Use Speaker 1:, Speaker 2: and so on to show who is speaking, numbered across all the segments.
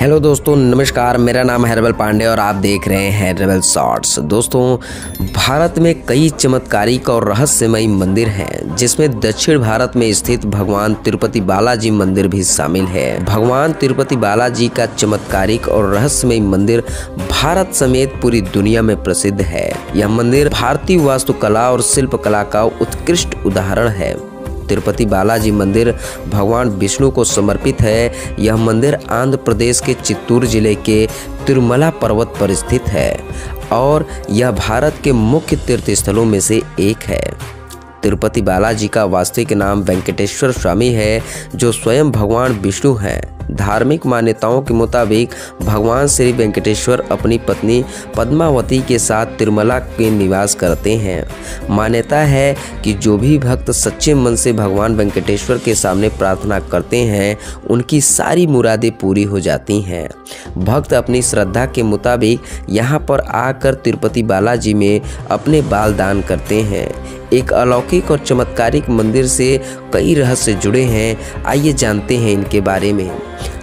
Speaker 1: Hello दोस्तों, नमस्कार, मेरा नाम हर्बल पांडे और आप देख रहे हैं रेबल शॉर्ट्स। दोस्तों, भारत में कई चमत्कारिक और रहस्यमयी मंदिर हैं, जिसमें दक्षिण भारत में स्थित भगवान तिरुपति बालाजी मंदिर भी शामिल है। भगवान तिरुपति बालाजी का चमत्कारिक और रहस्यमयी मंदिर भारत समेत पूरी दुनिया में प्रसिद्ध है। यह मंदिर भारतीय वास्तुकला और शिल्पकला का उत्कृष्ट उदाहरण है। तिरुपति बालाजी मंदिर भगवान विष्णु को समर्पित है। यह मंदिर आंध्र प्रदेश के चित्तूर ज़िले के तिरुमला पर्वत पर स्थित है और यह भारत के मुख्य तीर्थस्थलों में से एक है। तिरुपति बालाजी का वास्तविक नाम वेंकटेश्वर स्वामी है, जो स्वयं भगवान विष्णु हैं। धार्मिक मान्यताओं के मुताबिक भगवान श्री वेंकटेश्वर अपनी पत्नी पद्मावती के साथ तिरुमला के निवास करते हैं। मान्यता है कि जो भी भक्त सच्चे मन से भगवान वेंकटेश्वर के सामने प्रार्थना करते हैं, उनकी सारी मुरादें पूरी हो जाती हैं। भक्त अपनी श्रद्धा के मुताबिक यहाँ पर आकर तिरुपति बालाजी में अपने बाल दान करते हैं। एक अलौकिक और चमत्कारिक मंदिर से कई रहस्य जुड़े हैं। आइए जानते हैं इनके बारे में।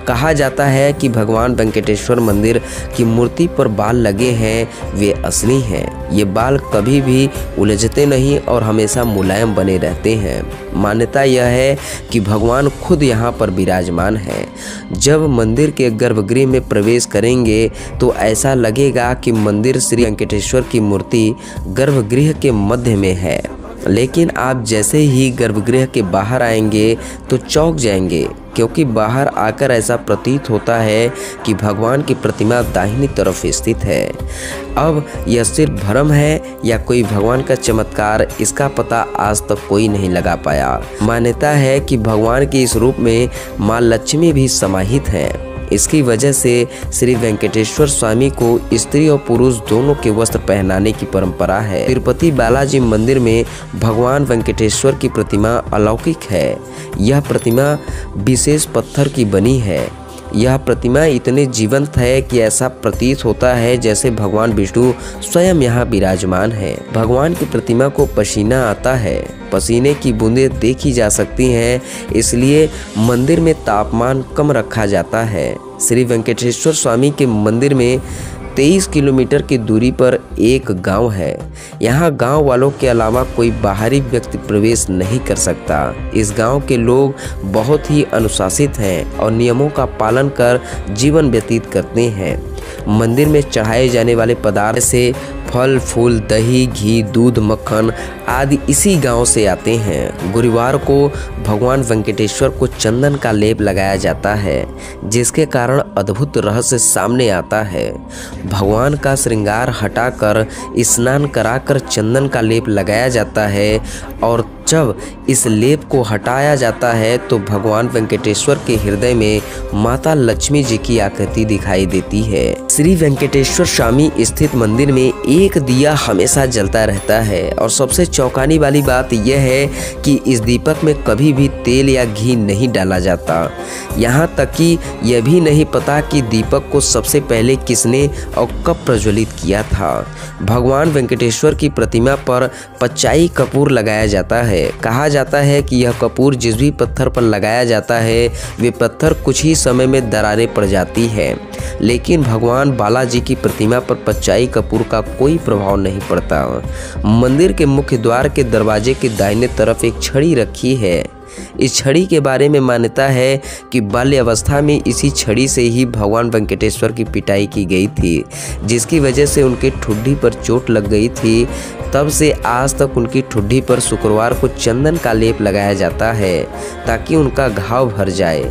Speaker 1: कहा जाता है कि भगवान वेंकटेश्वर मंदिर की मूर्ति पर बाल लगे हैं, वे असली हैं। ये बाल कभी भी उलझते नहीं और हमेशा मुलायम बने रहते हैं। मान्यता यह है कि भगवान खुद यहाँ पर विराजमान है। जब मंदिर के गर्भगृह में प्रवेश करेंगे तो ऐसा लगेगा कि मंदिर श्री वेंकटेश्वर की मूर्ति गर्भगृह के मध्य में है। लेकिन आप जैसे ही गर्भगृह के बाहर आएँगे तो चौंक जाएँगे, क्योंकि बाहर आकर ऐसा प्रतीत होता है कि भगवान की प्रतिमा दाहिनी तरफ़ स्थित है। अब यह सिर्फ़ भ्रम है या कोई भगवान का चमत्कार, इसका पता आज तक कोई नहीं लगा पाया। मान्यता है कि भगवान के इस रूप में माँ लक्ष्मी भी समाहित हैं। इसकी वजह से श्री वेंकटेश्वर स्वामी को स्त्री और पुरुष दोनों के वस्त्र पहनाने की परंपरा है। तिरुपति बालाजी मंदिर में भगवान वेंकटेश्वर की प्रतिमा अलौकिक है। यह प्रतिमा विशेष पत्थर की बनी है। यह प्रतिमा इतनी जीवंत है कि ऐसा प्रतीत होता है जैसे भगवान विष्णु स्वयं यहाँ विराजमान है। भगवान की प्रतिमा को पसीना आता है। पसीने की बूंदें देखी जा सकती हैं, इसलिए मंदिर में तापमान कम रखा जाता है। श्री वेंकटेश्वर स्वामी के मंदिर में 23 किलोमीटर की दूरी पर एक गाँव है। यहाँ गाँव वालों के अलावा कोई बाहरी व्यक्ति प्रवेश नहीं कर सकता। इस गाँव के लोग बहुत ही अनुशासित हैं और नियमों का पालन कर जीवन व्यतीत करते हैं। मंदिर में चढ़ाए जाने वाले पदार्थ से फल, फूल, दही, घी, दूध, मक्खन आदि इसी गाँव से आते हैं। गुरुवार को भगवान वेंकटेश्वर को चंदन का लेप लगाया जाता है, जिसके कारण अद्भुत रहस्य सामने आता है। भगवान का श्रृंगार हटाकर स्नान कराकर चंदन का लेप लगाया जाता है और जब इस लेप को हटाया जाता है तो भगवान वेंकटेश्वर के हृदय में माता लक्ष्मी जी की आकृति दिखाई देती है। श्री वेंकटेश्वर स्वामी स्थित मंदिर में एक दिया हमेशा जलता रहता है और सबसे चौंकाने वाली बात यह है कि इस दीपक में कभी भी तेल या घी नहीं डाला जाता। यहाँ तक कि यह भी नहीं पता कि दीपक को सबसे पहले किसने और कब प्रज्वलित किया था। भगवान वेंकटेश्वर की प्रतिमा पर पचाई कपूर लगाया जाता है। कहा जाता है कि यह कपूर जिस भी पत्थर पर लगाया जाता है, वे पत्थर कुछ ही समय में दरारें पड़ जाती है। लेकिन भगवान बालाजी की प्रतिमा पर पच्चाई कपूर का कोई प्रभाव नहीं पड़ता। मंदिर के मुख्य द्वार के दरवाजे के दाहिने तरफ़ एक छड़ी रखी है। इस छड़ी के बारे में मान्यता है कि बाल्य अवस्था में इसी छड़ी से ही भगवान वेंकटेश्वर की पिटाई की गई थी, जिसकी वजह से उनके ठुड्डी पर चोट लग गई थी। तब से आज तक उनकी ठुड्डी पर शुक्रवार को चंदन का लेप लगाया जाता है, ताकि उनका घाव भर जाए।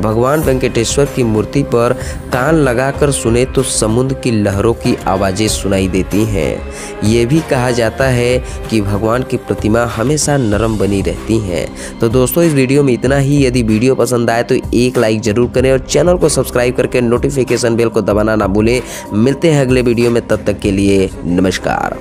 Speaker 1: भगवान वेंकटेश्वर की मूर्ति पर कान लगाकर सुने तो समुद्र की लहरों की आवाज़ें सुनाई देती हैं। ये भी कहा जाता है कि भगवान की प्रतिमा हमेशा नरम बनी रहती हैं। तो दोस्तों, इस वीडियो में इतना ही। यदि वीडियो पसंद आए तो एक लाइक ज़रूर करें और चैनल को सब्सक्राइब करके नोटिफिकेशन बेल को दबाना ना भूलें। मिलते हैं अगले वीडियो में, तब तक के लिए नमस्कार।